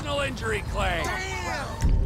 personal injury claim. Damn.